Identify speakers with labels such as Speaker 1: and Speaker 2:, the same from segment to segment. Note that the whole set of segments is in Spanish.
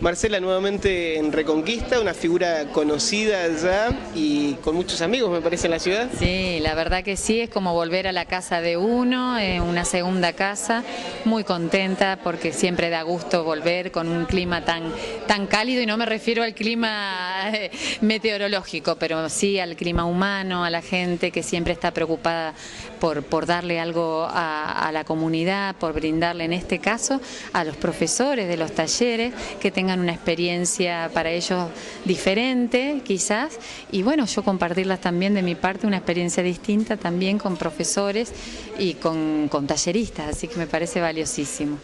Speaker 1: Marcela, nuevamente en Reconquista, una figura conocida ya y con muchos amigos, me parece, en la ciudad.
Speaker 2: Sí, la verdad que sí, es como volver a la casa de uno, eh, una segunda casa, muy contenta porque siempre da gusto volver con un clima tan, tan cálido y no me refiero al clima eh, meteorológico, pero sí al clima humano, a la gente que siempre está preocupada por, por darle algo a, a la comunidad, por brindarle en este caso a los profesores de los talleres que tengan una experiencia para ellos diferente quizás y bueno, yo compartirlas también de mi parte una experiencia distinta también con profesores y con, con talleristas, así que me parece valiosísimo.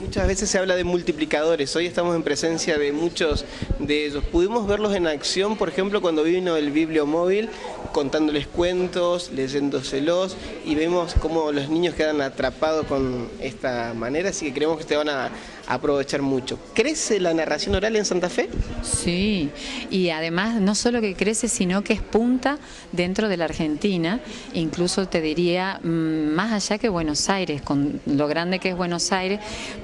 Speaker 1: Muchas veces se habla de multiplicadores, hoy estamos en presencia de muchos de ellos. Pudimos verlos en acción, por ejemplo, cuando vino el bibliomóvil, contándoles cuentos, leyéndoselos, y vemos cómo los niños quedan atrapados con esta manera, así que creemos que te van a aprovechar mucho. ¿Crece la narración oral en Santa Fe?
Speaker 2: Sí, y además no solo que crece, sino que es punta dentro de la Argentina, incluso te diría mm, más allá que Buenos Aires, con lo grande que es Buenos Aires,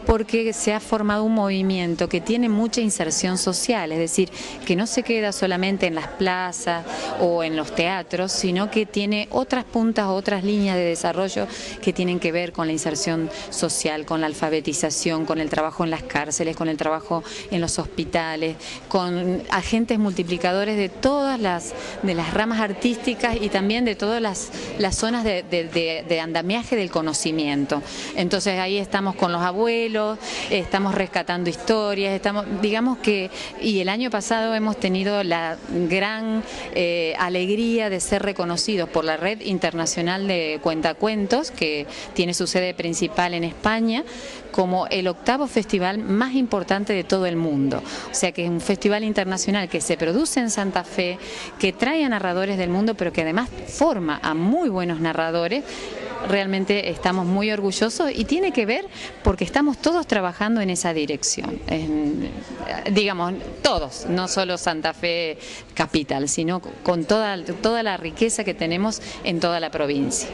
Speaker 2: porque se ha formado un movimiento que tiene mucha inserción social, es decir, que no se queda solamente en las plazas o en los teatros, sino que tiene otras puntas, otras líneas de desarrollo que tienen que ver con la inserción social, con la alfabetización, con el trabajo en las cárceles, con el trabajo en los hospitales, con agentes multiplicadores de todas las, de las ramas artísticas y también de todas las, las zonas de, andamiaje del conocimiento. Entonces ahí estamos con los abuelos, estamos rescatando historias, estamos, digamos que, y el año pasado hemos tenido la gran eh, alegría de ser reconocidos por la Red Internacional de Cuentacuentos, que tiene su sede principal en España, como el octavo festival más importante de todo el mundo. O sea que es un festival internacional que se produce en Santa Fe, que trae a narradores del mundo, pero que además forma a muy buenos narradores realmente estamos muy orgullosos y tiene que ver porque estamos todos trabajando en esa dirección. Digamos, todos, no solo Santa Fe Capital, sino con toda, toda la riqueza que tenemos en toda la provincia.